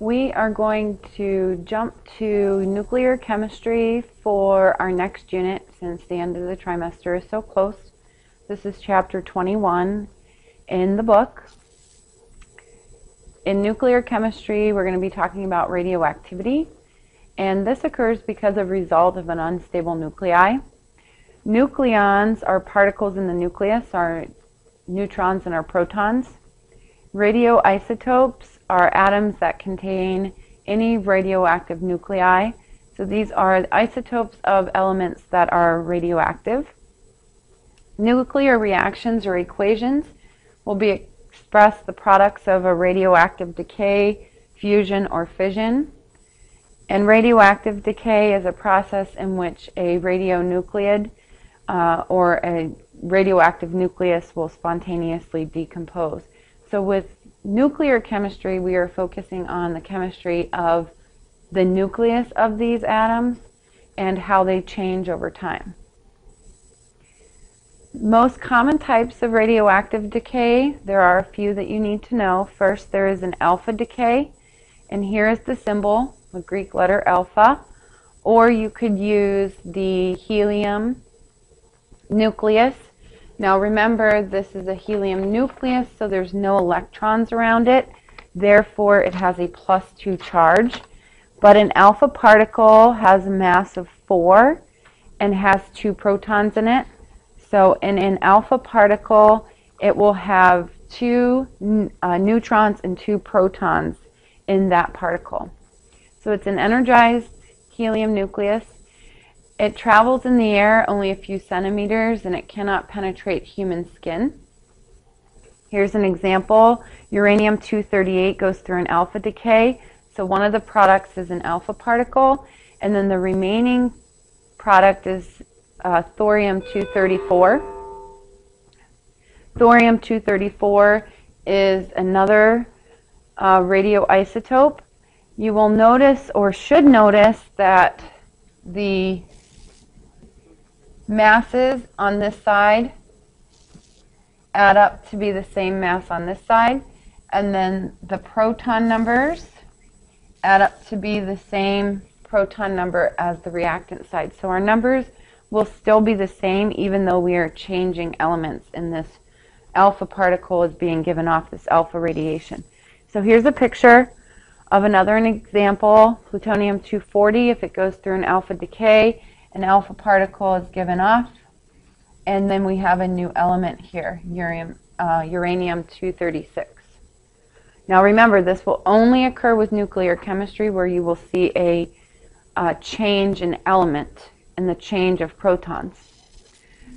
we are going to jump to nuclear chemistry for our next unit since the end of the trimester is so close. This is chapter 21 in the book. In nuclear chemistry, we're going to be talking about radioactivity, and this occurs because of result of an unstable nuclei. Nucleons are particles in the nucleus, are neutrons and our protons. Radioisotopes are atoms that contain any radioactive nuclei. So these are isotopes of elements that are radioactive. Nuclear reactions or equations will be express the products of a radioactive decay, fusion, or fission. And radioactive decay is a process in which a radionuclide uh, or a radioactive nucleus will spontaneously decompose. So with nuclear chemistry, we are focusing on the chemistry of the nucleus of these atoms and how they change over time. Most common types of radioactive decay, there are a few that you need to know. First, there is an alpha decay, and here is the symbol, the Greek letter alpha. Or you could use the helium nucleus now remember, this is a helium nucleus, so there's no electrons around it. Therefore, it has a plus 2 charge. But an alpha particle has a mass of 4 and has two protons in it. So in an alpha particle, it will have two uh, neutrons and two protons in that particle. So it's an energized helium nucleus. It travels in the air only a few centimeters and it cannot penetrate human skin. Here's an example. Uranium-238 goes through an alpha decay. So one of the products is an alpha particle and then the remaining product is uh, thorium-234. Thorium-234 is another uh, radioisotope. You will notice or should notice that the masses on this side add up to be the same mass on this side. And then the proton numbers add up to be the same proton number as the reactant side. So our numbers will still be the same even though we are changing elements in this alpha particle is being given off this alpha radiation. So here's a picture of another an example, plutonium-240, if it goes through an alpha decay, an alpha particle is given off, and then we have a new element here, uranium, uh, uranium-236. Now remember, this will only occur with nuclear chemistry where you will see a uh, change in element and the change of protons.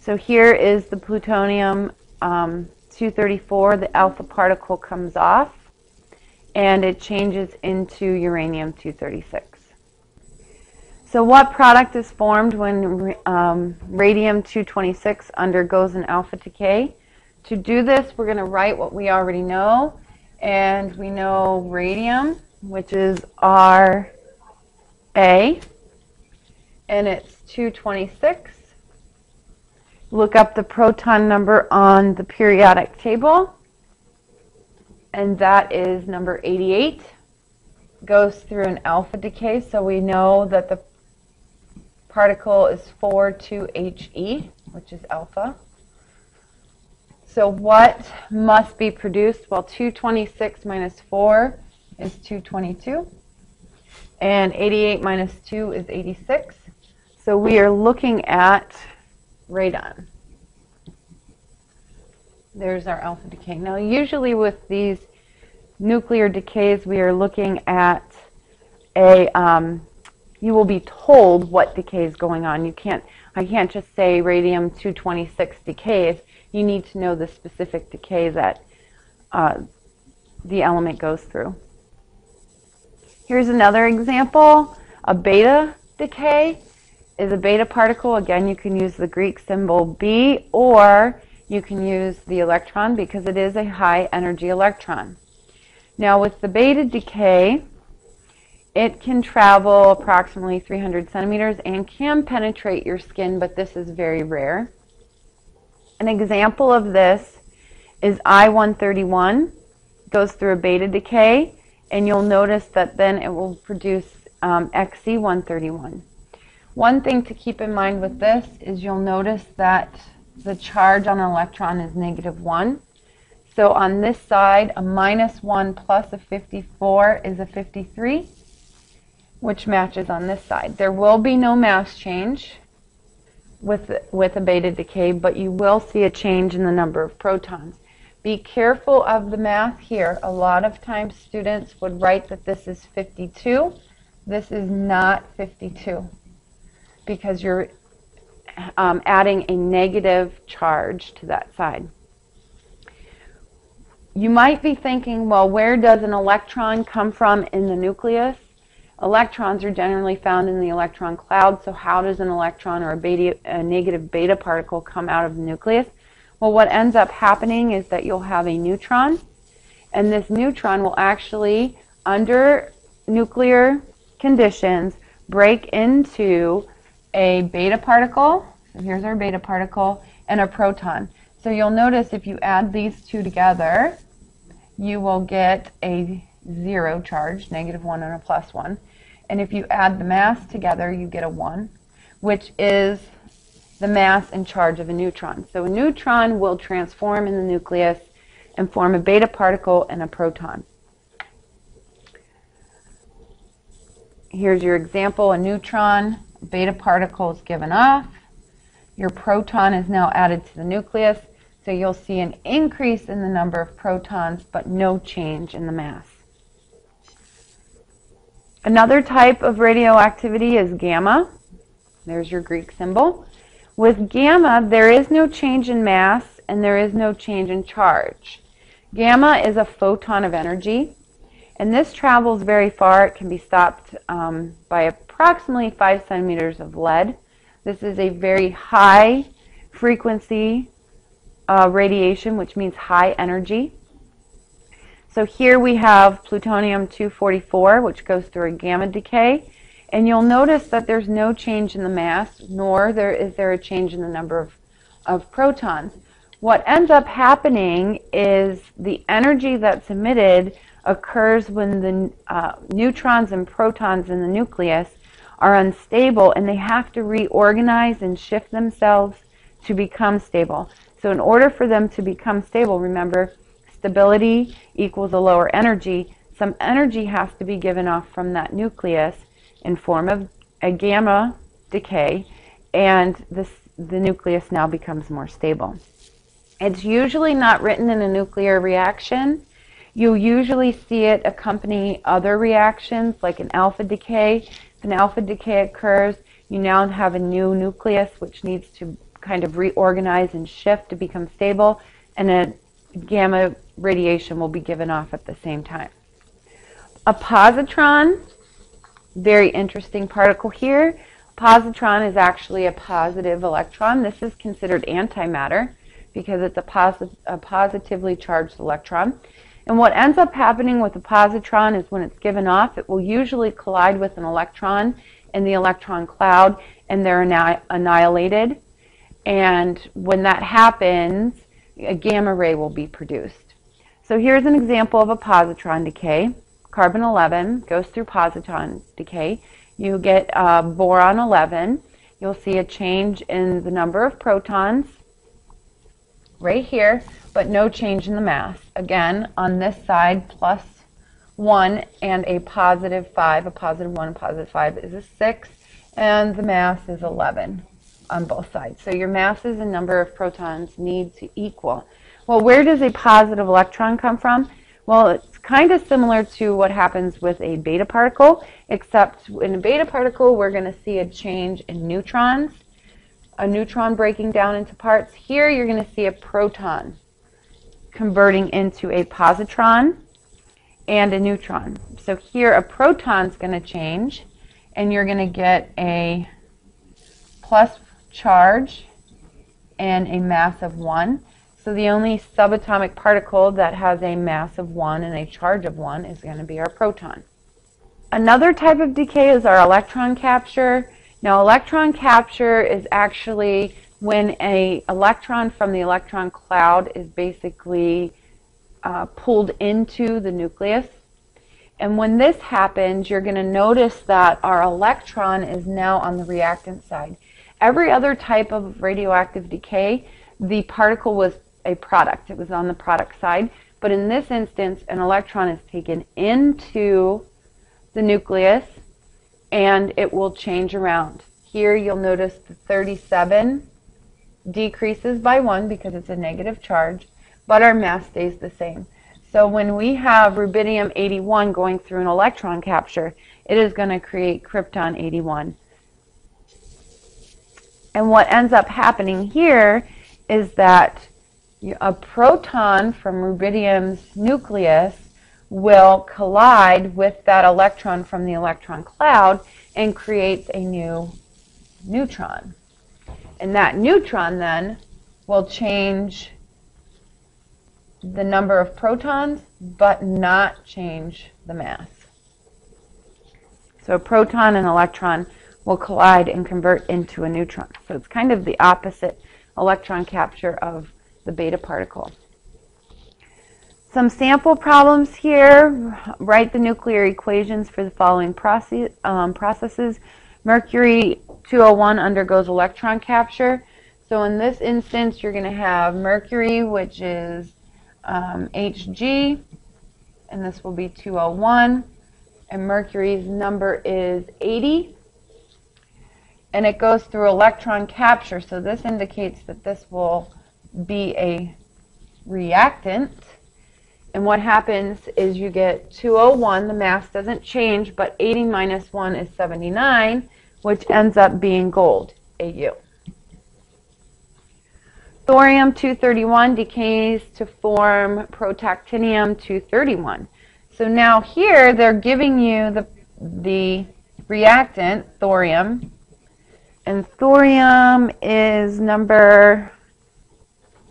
So here is the plutonium um, 234, the alpha particle comes off and it changes into uranium 236. So what product is formed when um, radium-226 undergoes an alpha decay? To do this, we're going to write what we already know. And we know radium, which is Ra, and it's 226. Look up the proton number on the periodic table, and that is number 88. Goes through an alpha decay, so we know that the particle is 4-2He, which is alpha. So what must be produced? Well, 226 minus 4 is 222. And 88 minus 2 is 86. So we are looking at radon. There's our alpha decay. Now, usually with these nuclear decays, we are looking at a um, you will be told what decay is going on. You can't, I can't just say radium 226 decays. You need to know the specific decay that uh, the element goes through. Here's another example. A beta decay is a beta particle. Again, you can use the Greek symbol B or you can use the electron because it is a high energy electron. Now with the beta decay, it can travel approximately 300 centimeters and can penetrate your skin, but this is very rare. An example of this is I-131. goes through a beta decay, and you'll notice that then it will produce um, Xe131. One thing to keep in mind with this is you'll notice that the charge on an electron is negative 1. So on this side, a minus 1 plus a 54 is a 53, which matches on this side. There will be no mass change with, with a beta decay, but you will see a change in the number of protons. Be careful of the math here. A lot of times students would write that this is 52. This is not 52 because you're um, adding a negative charge to that side. You might be thinking, well, where does an electron come from in the nucleus? Electrons are generally found in the electron cloud, so how does an electron or a, beta, a negative beta particle come out of the nucleus? Well, what ends up happening is that you'll have a neutron, and this neutron will actually, under nuclear conditions, break into a beta particle, so here's our beta particle, and a proton. So you'll notice if you add these two together, you will get a zero charge, negative one and a plus one. And if you add the mass together, you get a one, which is the mass and charge of a neutron. So a neutron will transform in the nucleus and form a beta particle and a proton. Here's your example, a neutron beta particle is given off. Your proton is now added to the nucleus, so you'll see an increase in the number of protons, but no change in the mass. Another type of radioactivity is gamma. There's your Greek symbol. With gamma, there is no change in mass and there is no change in charge. Gamma is a photon of energy, and this travels very far. It can be stopped um, by approximately 5 centimeters of lead. This is a very high frequency uh, radiation, which means high energy. So here we have plutonium-244, which goes through a gamma decay. And you'll notice that there's no change in the mass, nor there is there a change in the number of, of protons. What ends up happening is the energy that's emitted occurs when the uh, neutrons and protons in the nucleus are unstable and they have to reorganize and shift themselves to become stable. So in order for them to become stable, remember, stability equals a lower energy. Some energy has to be given off from that nucleus in form of a gamma decay, and this, the nucleus now becomes more stable. It's usually not written in a nuclear reaction. You usually see it accompany other reactions like an alpha decay If an alpha decay occurs, you now have a new nucleus which needs to kind of reorganize and shift to become stable, and a gamma radiation will be given off at the same time. A positron, very interesting particle here. Positron is actually a positive electron. This is considered antimatter because it's a, posi a positively charged electron. And what ends up happening with a positron is when it's given off, it will usually collide with an electron in the electron cloud and they're annihilated. And when that happens, a gamma ray will be produced. So here's an example of a positron decay. Carbon 11 goes through positron decay. You get uh, boron 11. You'll see a change in the number of protons right here but no change in the mass. Again, on this side, plus 1 and a positive 5, a positive 1 and positive 5 is a 6, and the mass is 11 on both sides. So your masses and number of protons need to equal. Well, where does a positive electron come from? Well, it's kind of similar to what happens with a beta particle, except in a beta particle, we're going to see a change in neutrons, a neutron breaking down into parts. Here, you're going to see a proton converting into a positron and a neutron. So here a proton is going to change and you're going to get a plus charge and a mass of 1. So the only subatomic particle that has a mass of 1 and a charge of 1 is going to be our proton. Another type of decay is our electron capture. Now electron capture is actually when a electron from the electron cloud is basically uh, pulled into the nucleus. And when this happens, you're going to notice that our electron is now on the reactant side. Every other type of radioactive decay, the particle was a product. It was on the product side. But in this instance, an electron is taken into the nucleus and it will change around. Here you'll notice the 37 decreases by 1 because it's a negative charge, but our mass stays the same. So when we have rubidium 81 going through an electron capture, it is going to create krypton 81. And what ends up happening here is that a proton from rubidium's nucleus will collide with that electron from the electron cloud and creates a new neutron. And that neutron then will change the number of protons but not change the mass. So a proton and electron will collide and convert into a neutron. So it's kind of the opposite electron capture of the beta particle. Some sample problems here. Write the nuclear equations for the following um, processes. Mercury 201 undergoes electron capture. So in this instance, you're going to have mercury, which is um, Hg, and this will be 201. And mercury's number is 80. And it goes through electron capture. So this indicates that this will be a reactant. And what happens is you get 201, the mass doesn't change, but 80 minus 1 is 79, which ends up being gold, Au. Thorium-231 decays to form protactinium-231. So now here they're giving you the, the reactant, thorium, and thorium is number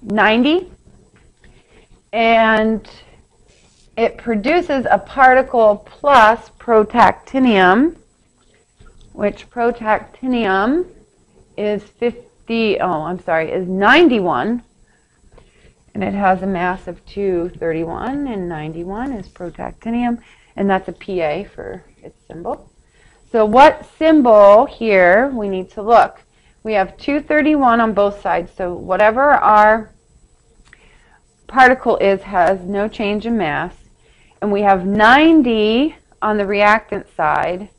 90 and it produces a particle plus protactinium which protactinium is 50 oh I'm sorry is 91 and it has a mass of 231 and 91 is protactinium and that's a Pa for its symbol. So what symbol here we need to look we have 231 on both sides, so whatever our particle is has no change in mass. And we have 90 on the reactant side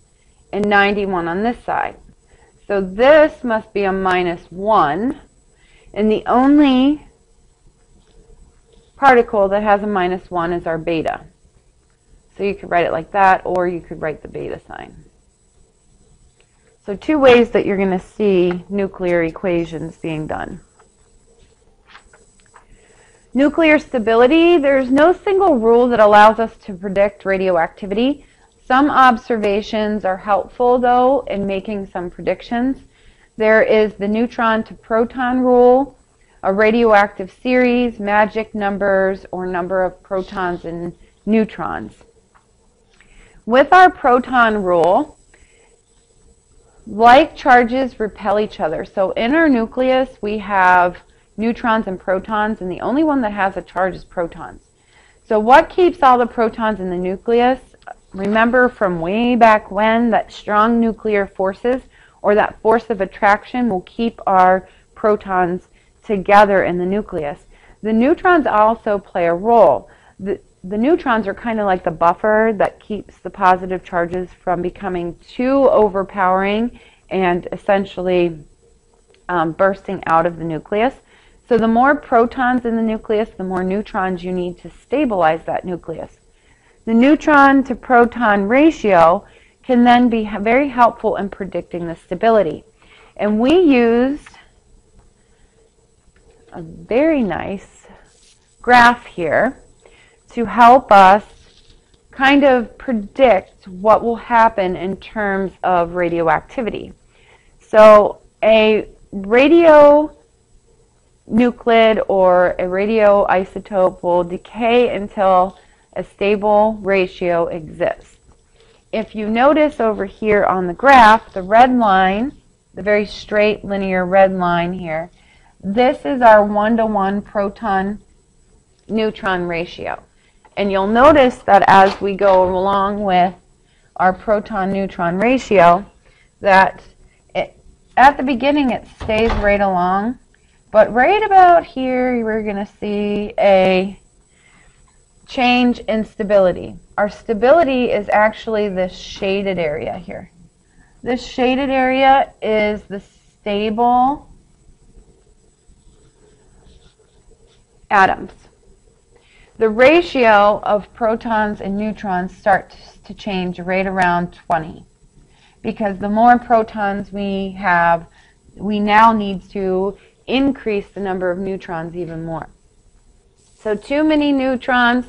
and 91 on this side. So this must be a minus 1. And the only particle that has a minus 1 is our beta. So you could write it like that, or you could write the beta sign. So two ways that you're going to see nuclear equations being done. Nuclear stability, there's no single rule that allows us to predict radioactivity. Some observations are helpful, though, in making some predictions. There is the neutron to proton rule, a radioactive series, magic numbers, or number of protons and neutrons. With our proton rule, like charges repel each other. So in our nucleus, we have neutrons and protons, and the only one that has a charge is protons. So what keeps all the protons in the nucleus? Remember from way back when that strong nuclear forces or that force of attraction will keep our protons together in the nucleus. The neutrons also play a role. The, the neutrons are kind of like the buffer that keeps the positive charges from becoming too overpowering and essentially um, bursting out of the nucleus. So the more protons in the nucleus, the more neutrons you need to stabilize that nucleus. The neutron to proton ratio can then be very helpful in predicting the stability. And we used a very nice graph here to help us kind of predict what will happen in terms of radioactivity. So a radio radionuclide or a radioisotope will decay until a stable ratio exists. If you notice over here on the graph, the red line, the very straight linear red line here, this is our one-to-one proton-neutron ratio. And you'll notice that as we go along with our proton-neutron ratio, that it, at the beginning it stays right along, but right about here we're going to see a change in stability. Our stability is actually this shaded area here. This shaded area is the stable atoms. The ratio of protons and neutrons starts to change right around 20 because the more protons we have, we now need to increase the number of neutrons even more. So too many neutrons,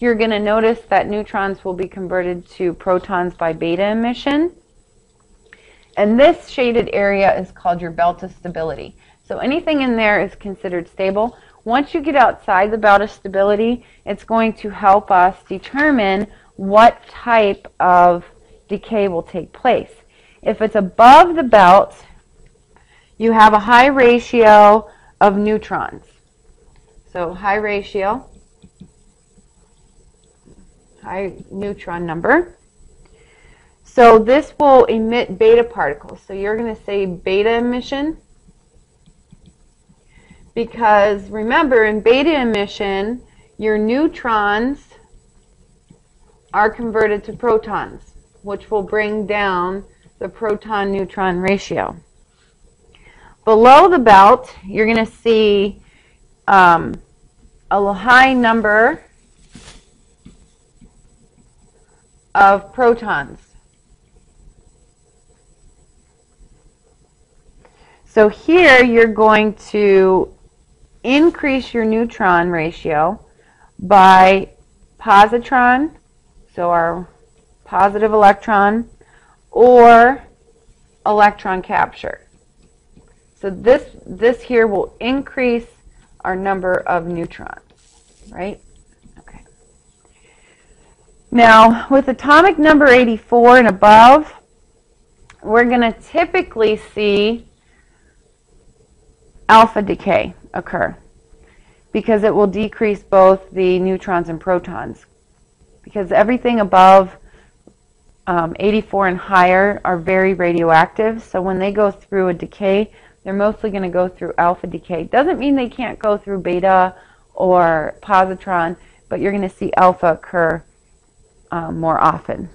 you're going to notice that neutrons will be converted to protons by beta emission. And this shaded area is called your belt of stability. So anything in there is considered stable. Once you get outside the belt of stability, it's going to help us determine what type of decay will take place. If it's above the belt, you have a high ratio of neutrons. So high ratio, high neutron number. So this will emit beta particles. So you're going to say beta emission because remember in beta emission your neutrons are converted to protons which will bring down the proton-neutron ratio. Below the belt you're going to see um, a high number of protons. So here you're going to increase your neutron ratio by positron, so our positive electron, or electron capture. So this, this here will increase our number of neutrons, right? Okay. Now, with atomic number 84 and above, we're going to typically see alpha decay occur because it will decrease both the neutrons and protons. Because everything above um, 84 and higher are very radioactive, so when they go through a decay, they're mostly going to go through alpha decay. Doesn't mean they can't go through beta or positron, but you're going to see alpha occur um, more often.